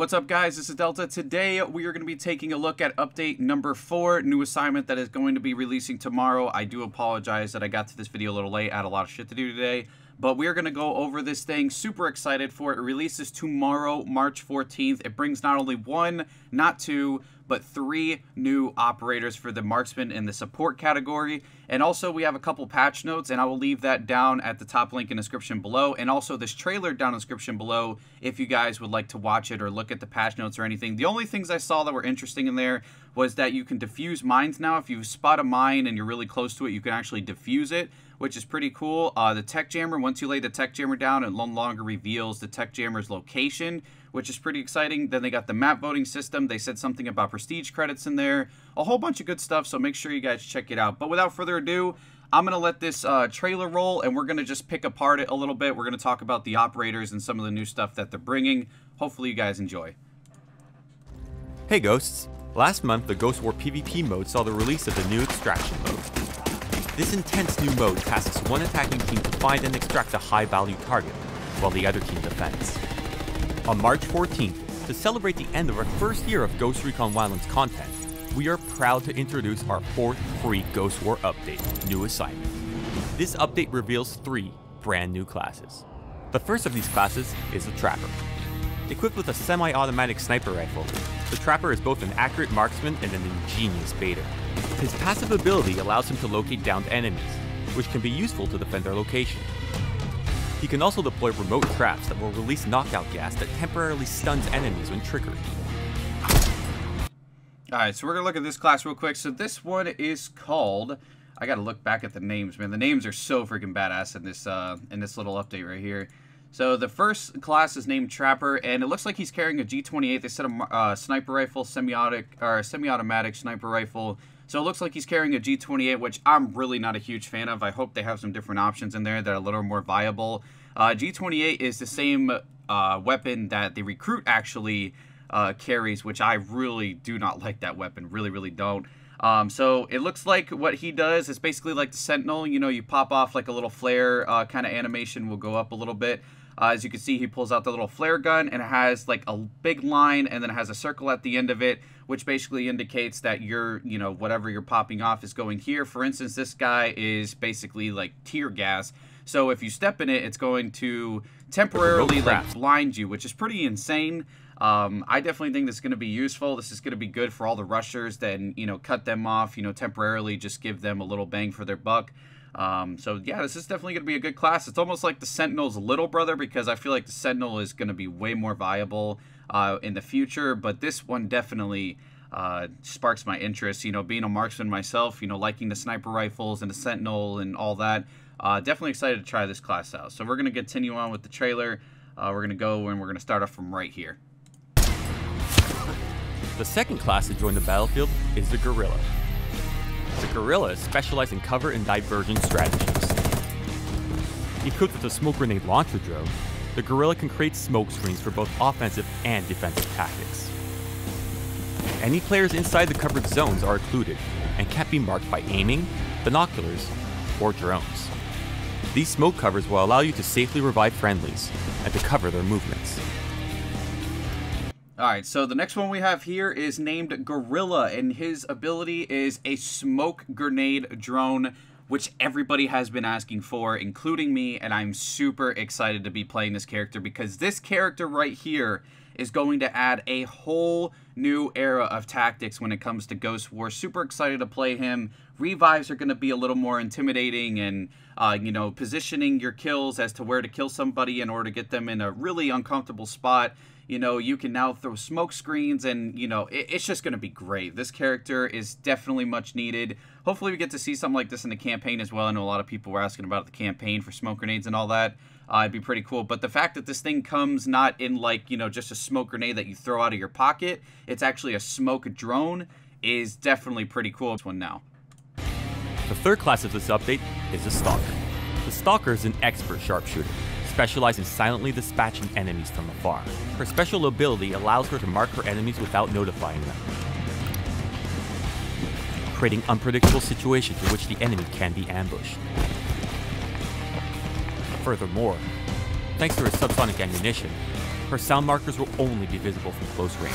What's up guys, this is Delta. Today we are going to be taking a look at update number 4, new assignment that is going to be releasing tomorrow. I do apologize that I got to this video a little late, I had a lot of shit to do today. But we are going to go over this thing, super excited for it. It releases tomorrow, March 14th. It brings not only one, not two, but three new operators for the marksman in the support category. And also we have a couple patch notes and I will leave that down at the top link in description below. And also this trailer down in description below if you guys would like to watch it or look at the patch notes or anything. The only things I saw that were interesting in there was that you can defuse mines now. If you spot a mine and you're really close to it, you can actually defuse it which is pretty cool. Uh, the tech jammer, once you lay the tech jammer down, it no longer reveals the tech jammer's location, which is pretty exciting. Then they got the map voting system. They said something about prestige credits in there. A whole bunch of good stuff, so make sure you guys check it out. But without further ado, I'm going to let this uh, trailer roll, and we're going to just pick apart it a little bit. We're going to talk about the operators and some of the new stuff that they're bringing. Hopefully you guys enjoy. Hey Ghosts! Last month, the Ghost War PvP mode saw the release of the new Extraction mode. This intense new mode tasks one attacking team to find and extract a high-value target, while the other team defends. On March 14th, to celebrate the end of our first year of Ghost Recon Wildlands content, we are proud to introduce our fourth free Ghost War update, New Assignment. This update reveals three brand new classes. The first of these classes is the Trapper. Equipped with a semi-automatic sniper rifle, the Trapper is both an accurate marksman and an ingenious baiter. His passive ability allows him to locate downed enemies, which can be useful to defend their location. He can also deploy remote traps that will release knockout gas that temporarily stuns enemies when triggered. Alright, so we're going to look at this class real quick. So this one is called... I gotta look back at the names, man. The names are so freaking badass in this uh, in this little update right here. So the first class is named Trapper, and it looks like he's carrying a G28. They said a uh, sniper rifle, semi-automatic, or semi-automatic sniper rifle. So it looks like he's carrying a G28, which I'm really not a huge fan of. I hope they have some different options in there that are a little more viable. Uh, G28 is the same uh, weapon that the recruit actually uh, carries, which I really do not like that weapon. Really, really don't. Um, so it looks like what he does is basically like the Sentinel. You know, you pop off like a little flare uh, kind of animation will go up a little bit. Uh, as you can see, he pulls out the little flare gun and it has like a big line and then it has a circle at the end of it, which basically indicates that you're, you know, whatever you're popping off is going here. For instance, this guy is basically like tear gas. So if you step in it, it's going to temporarily like blind you, which is pretty insane. Um, I definitely think this is going to be useful. This is going to be good for all the rushers. Then you know, cut them off. You know, temporarily, just give them a little bang for their buck. Um, so yeah, this is definitely going to be a good class. It's almost like the Sentinel's little brother because I feel like the Sentinel is going to be way more viable uh, in the future. But this one definitely uh, sparks my interest. You know, being a marksman myself, you know, liking the sniper rifles and the Sentinel and all that. Uh, definitely excited to try this class out. So we're going to continue on with the trailer. Uh, we're going to go and we're going to start off from right here. The second class to join the battlefield is the Guerrilla. The Guerrillas specialize in cover and diversion strategies. Equipped with a smoke grenade launcher drone, the Guerrilla can create smoke screens for both offensive and defensive tactics. Any players inside the covered zones are included and can't be marked by aiming, binoculars, or drones. These smoke covers will allow you to safely revive friendlies and to cover their movements. Alright, so the next one we have here is named Guerrilla, and his ability is a smoke grenade drone, which everybody has been asking for, including me, and I'm super excited to be playing this character because this character right here is going to add a whole new era of tactics when it comes to Ghost War. Super excited to play him. Revives are going to be a little more intimidating and, uh, you know, positioning your kills as to where to kill somebody in order to get them in a really uncomfortable spot you know, you can now throw smoke screens and, you know, it, it's just going to be great. This character is definitely much needed. Hopefully we get to see something like this in the campaign as well. I know a lot of people were asking about the campaign for smoke grenades and all that. Uh, it'd be pretty cool. But the fact that this thing comes not in like, you know, just a smoke grenade that you throw out of your pocket, it's actually a smoke drone is definitely pretty cool. This one now. The third class of this update is the Stalker. The Stalker is an expert sharpshooter specialize in silently dispatching enemies from afar. Her special ability allows her to mark her enemies without notifying them, creating unpredictable situations in which the enemy can be ambushed. Furthermore, thanks to her subsonic ammunition, Her sound markers will only be visible from close range.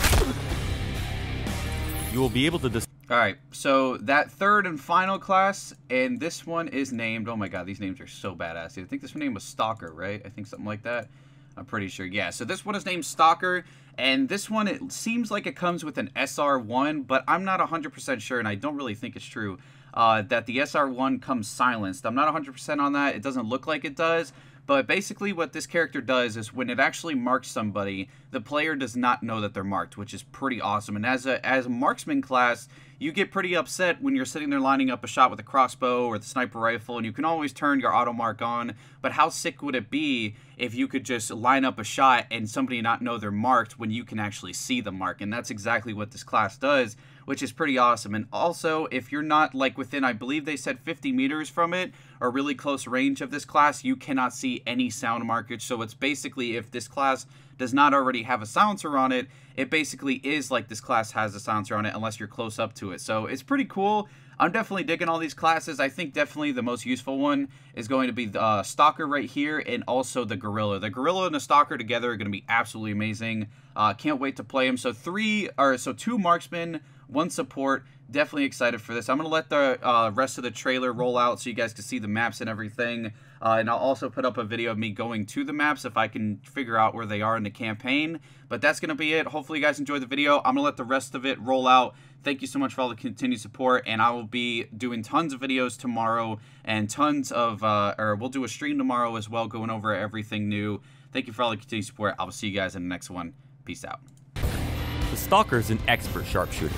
You will be able to dis- Alright, so that third and final class, and this one is named, oh my god, these names are so badass. I think this one name was Stalker, right? I think something like that. I'm pretty sure. Yeah, so this one is named Stalker, and this one, it seems like it comes with an SR1, but I'm not 100% sure, and I don't really think it's true, uh, that the SR1 comes silenced. I'm not 100% on that. It doesn't look like it does, but basically what this character does is when it actually marks somebody, the player does not know that they're marked, which is pretty awesome. And as a, as a marksman class, you get pretty upset when you're sitting there lining up a shot with a crossbow or the sniper rifle, and you can always turn your auto mark on. But how sick would it be if you could just line up a shot and somebody not know they're marked when you can actually see the mark? And that's exactly what this class does, which is pretty awesome. And also, if you're not like within, I believe they said 50 meters from it, or really close range of this class, you cannot see any sound markage. So it's basically if this class does not already have a silencer on it, it basically is like this class has a silencer on it unless you're close up to it. So it's pretty cool. I'm definitely digging all these classes. I think definitely the most useful one is going to be the uh, Stalker right here and also the Guerrilla. The Guerrilla and the Stalker together are going to be absolutely amazing. Uh, can't wait to play them. So three, or so two marksmen, one support. Definitely excited for this. I'm going to let the uh, rest of the trailer roll out so you guys can see the maps and everything. Uh, and I'll also put up a video of me going to the maps if I can figure out where they are in the campaign. But that's going to be it. Hopefully you guys enjoyed the video. I'm going to let the rest of it roll out. Thank you so much for all the continued support. And I will be doing tons of videos tomorrow and tons of, uh, or we'll do a stream tomorrow as well, going over everything new. Thank you for all the continued support. I will see you guys in the next one. Peace out. The Stalker is an expert sharpshooter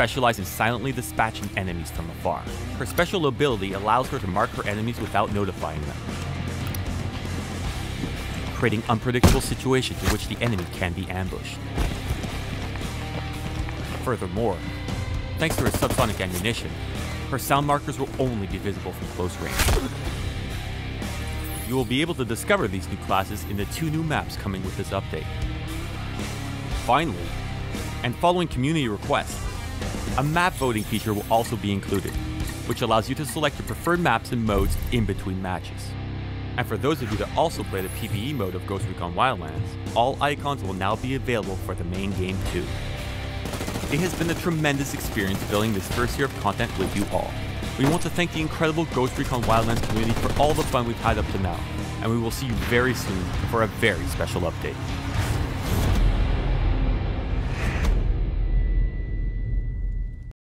specialize in silently dispatching enemies from afar. Her special ability allows her to mark her enemies without notifying them, creating unpredictable situations in which the enemy can be ambushed. Furthermore, thanks to her subsonic ammunition, her sound markers will only be visible from close range. You will be able to discover these new classes in the two new maps coming with this update. Finally, and following community requests, a map voting feature will also be included, which allows you to select your preferred maps and modes in between matches. And for those of you that also play the PvE mode of Ghost Recon Wildlands, all icons will now be available for the main game too. It has been a tremendous experience building this first year of content with you all. We want to thank the incredible Ghost Recon Wildlands community for all the fun we've had up to now, and we will see you very soon for a very special update.